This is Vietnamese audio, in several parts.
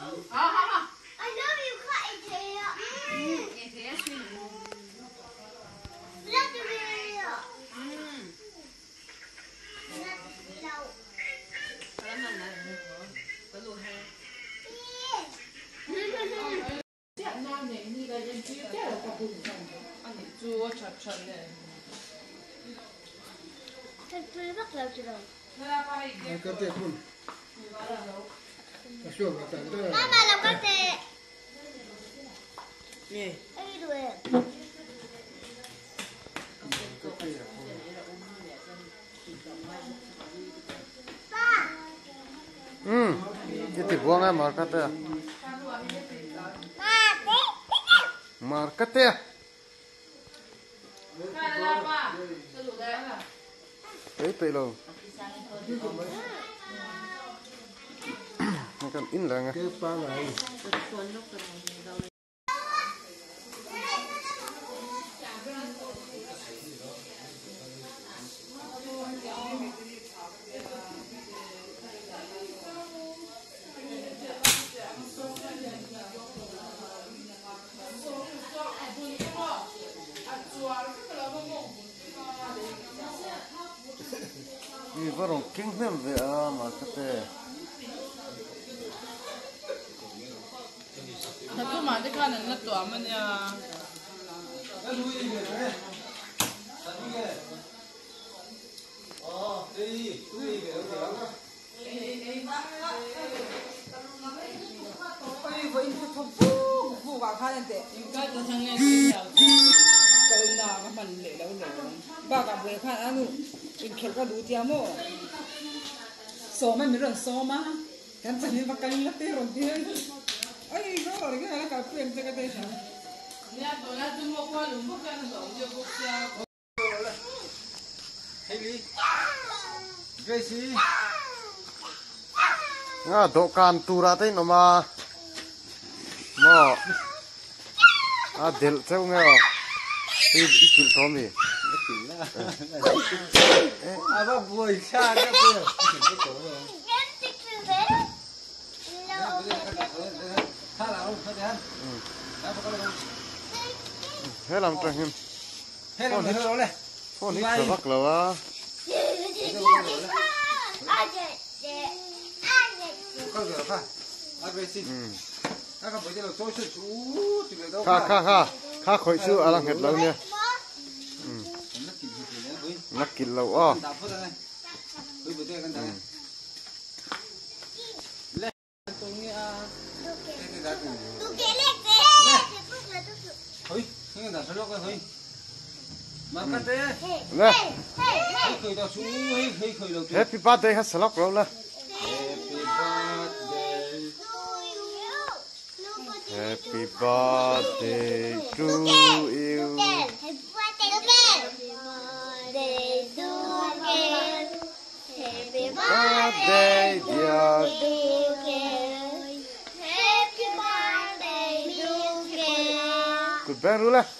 I know you cut it here. Look at me. No. chua chặt chặt này Cái túi bắt đầu từ đầu. cái tiệc luôn cái xuồng là tận đó Mama làm cái tệ. nè Cái đuôi. Ba. ừ cái tiệm buông em market à Ba. Tết. market nó còn in là nghe cái ba này. Vì vợ ông kinh nghiệm về à market à nó cứ mà cái con này nó tỏa mà nha Ay, voy a fu fu vào khai lên tệ. cái cái thằng này đi theo Ay, nó rồi cái cái quyền cái cái sao. nhà tôi nhà tôi mua qua luôn mua cái nó đổ vô bốc ra Gracie nga do kan tura te no ma mo a del cheu nghe o i ikil to mi à ba buổi xa cái kia Get it to bed. No. khá là không phải. Đấy đã có đâu he lam tang him hết cái thôi mà cái thế. Le Hey, hey, hey. khơi đào chú hay hay khơi đầu happy birthday ha salok lo la Happy birthday happy birthday to you. Birthday dear good bang ru la em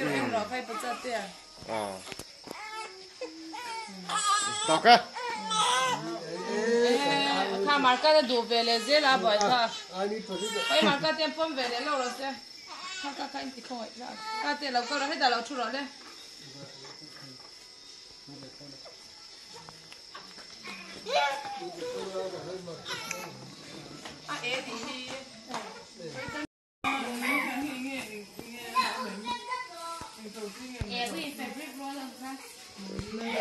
tiêu em rồi phải bớt ra tiền. À tao cái Tha marca de du vele ze la boy đi Pai marca tem pom vele lo ro se. Tha ka ka inti khoi la. Ka te lo ko ro he da lo chu ro le. Di Amen.